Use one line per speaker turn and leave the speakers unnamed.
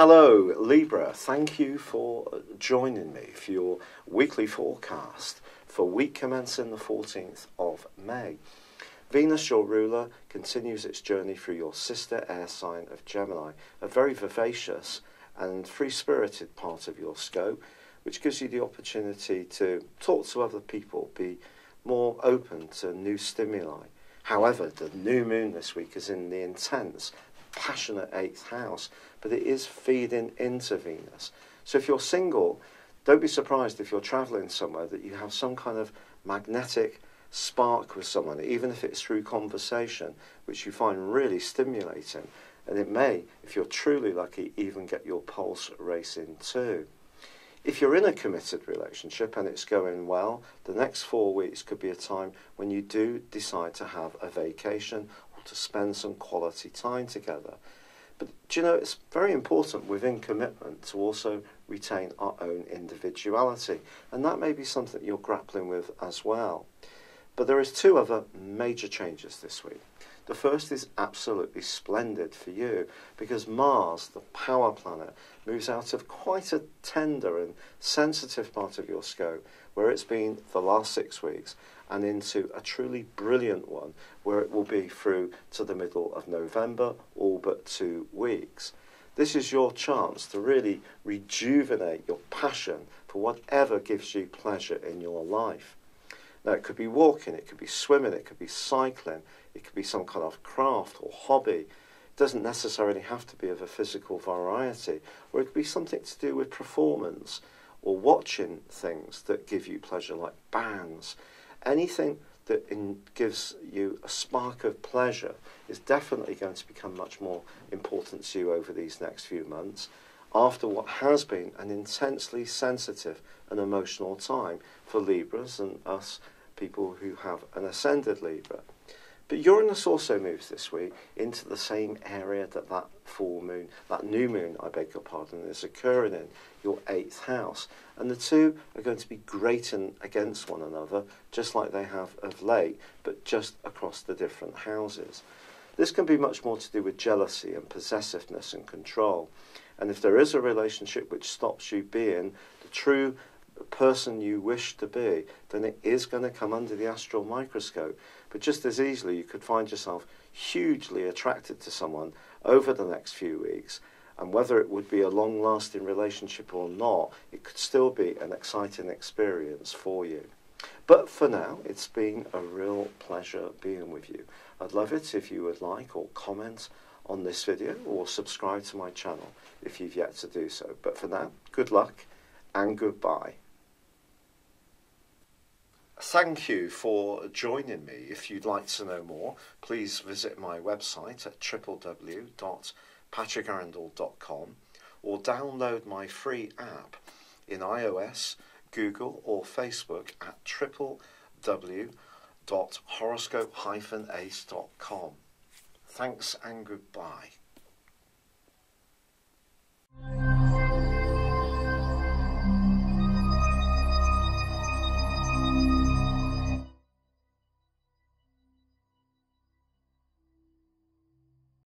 Hello, Libra. Thank you for joining me for your weekly forecast for week commencing the 14th of May. Venus, your ruler, continues its journey through your sister air sign of Gemini, a very vivacious and free spirited part of your scope, which gives you the opportunity to talk to other people, be more open to new stimuli. However, the new moon this week is in the intense, passionate eighth house, but it is feeding into Venus. So if you're single, don't be surprised if you're traveling somewhere that you have some kind of magnetic spark with someone, even if it's through conversation, which you find really stimulating. And it may, if you're truly lucky, even get your pulse racing too. If you're in a committed relationship and it's going well, the next four weeks could be a time when you do decide to have a vacation to spend some quality time together. But do you know, it's very important within commitment to also retain our own individuality. And that may be something you're grappling with as well. But there is two other major changes this week. The first is absolutely splendid for you because Mars, the power planet, moves out of quite a tender and sensitive part of your scope where it's been the last six weeks and into a truly brilliant one where it will be through to the middle of November, all but two weeks. This is your chance to really rejuvenate your passion for whatever gives you pleasure in your life. Now, it could be walking, it could be swimming, it could be cycling, it could be some kind of craft or hobby. It doesn't necessarily have to be of a physical variety, or it could be something to do with performance or watching things that give you pleasure, like bands. Anything that in, gives you a spark of pleasure is definitely going to become much more important to you over these next few months after what has been an intensely sensitive and emotional time for Libras and us people who have an ascended Libra. But Uranus also moves this week into the same area that that full moon, that new moon, I beg your pardon, is occurring in, your eighth house. And the two are going to be grating against one another, just like they have of late, but just across the different houses. This can be much more to do with jealousy and possessiveness and control. And if there is a relationship which stops you being the true person you wish to be, then it is going to come under the astral microscope. But just as easily, you could find yourself hugely attracted to someone over the next few weeks. And whether it would be a long lasting relationship or not, it could still be an exciting experience for you. But for now, it's been a real pleasure being with you. I'd love it if you would like or comment on this video or subscribe to my channel if you've yet to do so. But for now, good luck and goodbye. Thank you for joining me. If you'd like to know more, please visit my website at www.patrickarundell.com or download my free app in iOS, Google, or Facebook at www.horoscope-ace.com. Thanks and goodbye.